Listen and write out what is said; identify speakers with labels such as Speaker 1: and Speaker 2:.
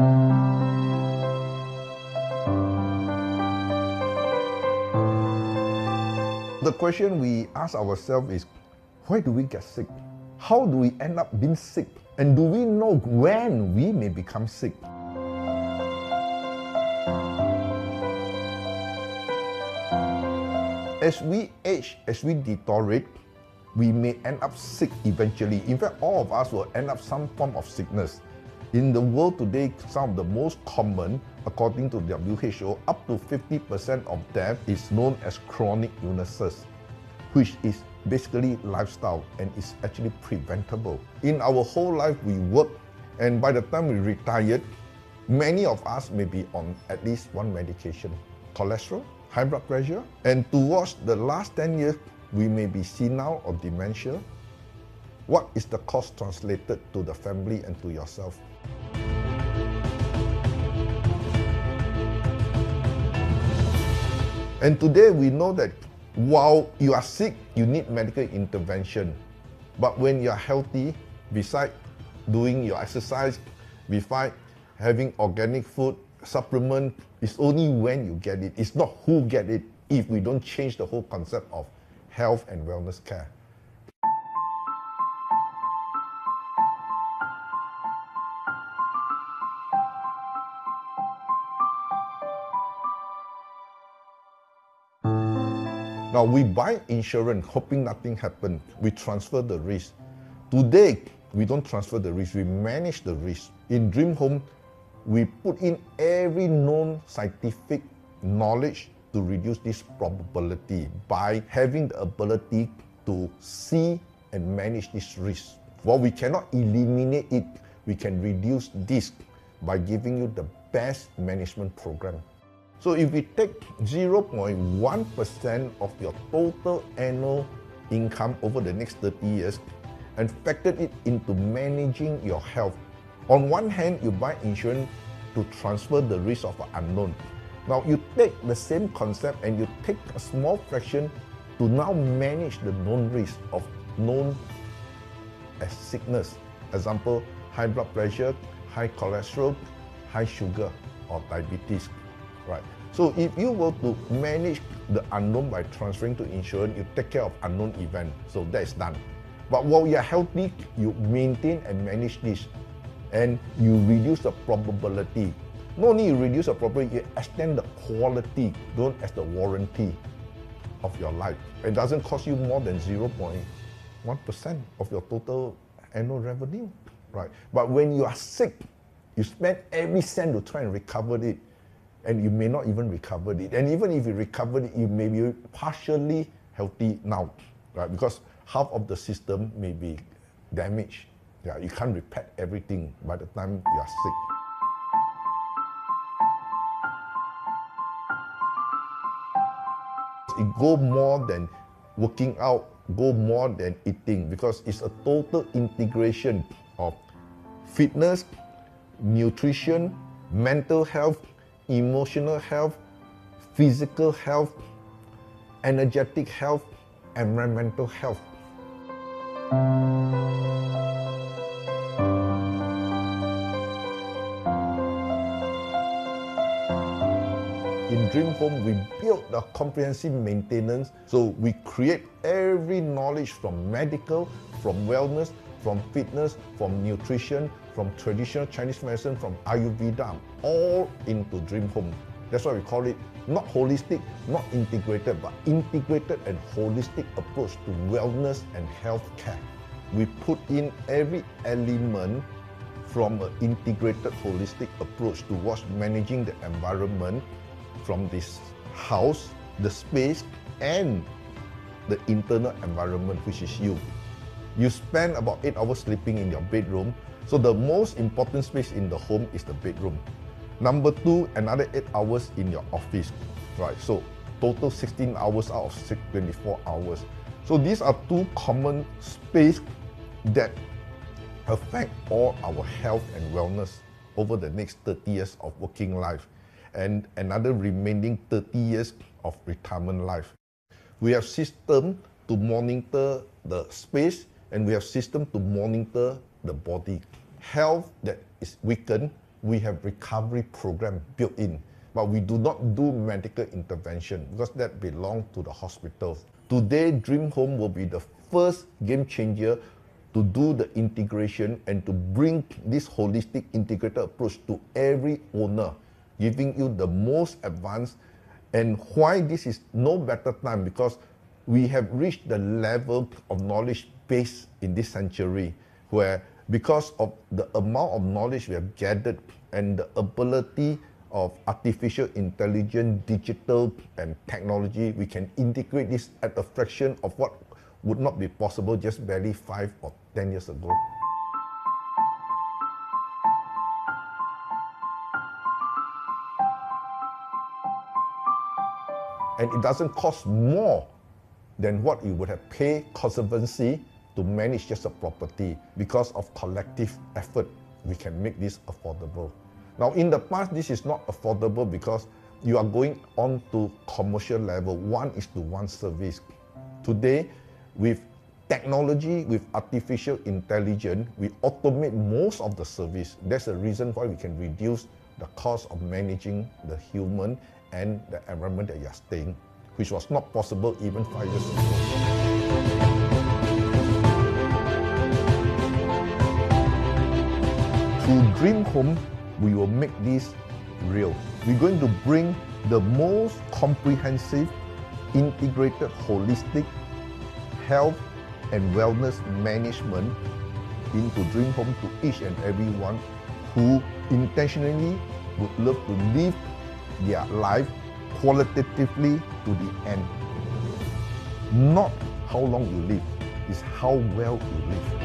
Speaker 1: The question we ask ourselves is why do we get sick? How do we end up being sick? And do we know when we may become sick? As we age, as we deteriorate, we may end up sick eventually. In fact, all of us will end up some form of sickness. In the world today, some of the most common, according to WHO, up to 50% of death is known as chronic illnesses, which is basically lifestyle and is actually preventable. In our whole life, we work, and by the time we retired, many of us may be on at least one medication cholesterol, high blood pressure, and towards the last 10 years, we may be senile or dementia. What is the cost translated to the family and to yourself? And today we know that while you are sick, you need medical intervention. But when you are healthy, besides doing your exercise, besides having organic food, supplement, it's only when you get it. It's not who get it if we don't change the whole concept of health and wellness care. Now we buy insurance hoping nothing happens. We transfer the risk. Today, we don't transfer the risk, we manage the risk. In Dream Home, we put in every known scientific knowledge to reduce this probability by having the ability to see and manage this risk. While we cannot eliminate it, we can reduce this by giving you the best management program. So if we take 0.1% of your total annual income over the next 30 years and factor it into managing your health, on one hand, you buy insurance to transfer the risk of unknown. Now you take the same concept and you take a small fraction to now manage the known risk of known as sickness. Example, high blood pressure, high cholesterol, high sugar, or diabetes right? So if you were to manage the unknown by transferring to insurance, you take care of unknown event. So that is done. But while you are healthy, you maintain and manage this, and you reduce the probability. Not only you reduce the probability, you extend the quality, known as the warranty of your life. It doesn't cost you more than 0.1% of your total annual revenue, right? But when you are sick, you spend every cent to try and recover it and you may not even recover it. And even if you recover it, you may be partially healthy now, right? Because half of the system may be damaged. Yeah, you can't repair everything by the time you are sick. It go more than working out, go more than eating because it's a total integration of fitness, nutrition, mental health, emotional health, physical health, energetic health, environmental health. In Dream Home, we build a comprehensive maintenance. So we create every knowledge from medical, from wellness, from fitness, from nutrition, from traditional Chinese medicine, from Ayurveda, all into Dream Home. That's why we call it not holistic, not integrated, but integrated and holistic approach to wellness and health care. We put in every element from an integrated holistic approach towards managing the environment from this house, the space, and the internal environment, which is you. You spend about eight hours sleeping in your bedroom, so the most important space in the home is the bedroom. Number two, another eight hours in your office, right? So total 16 hours out of 24 hours. So these are two common space that affect all our health and wellness over the next 30 years of working life and another remaining 30 years of retirement life. We have system to monitor the space and we have system to monitor the body. Health that is weakened we have recovery program built in, but we do not do medical intervention because that belongs to the hospitals. Today, Dream Home will be the first game changer to do the integration and to bring this holistic integrated approach to every owner, giving you the most advanced. And why this is no better time because we have reached the level of knowledge base in this century where because of the amount of knowledge we have gathered and the ability of artificial intelligence, digital and technology, we can integrate this at a fraction of what would not be possible just barely five or 10 years ago. And it doesn't cost more than what you would have paid conservancy to manage just a property because of collective effort we can make this affordable. Now in the past this is not affordable because you are going on to commercial level. One is to one service. Today with technology with artificial intelligence we automate most of the service. That's the reason why we can reduce the cost of managing the human and the environment that you are staying which was not possible even five years ago through Dream Home, we will make this real. We're going to bring the most comprehensive, integrated, holistic health and wellness management into Dream Home to each and every one who intentionally would love to live their life qualitatively to the end. Not how long you live, is how well you live.